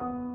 you.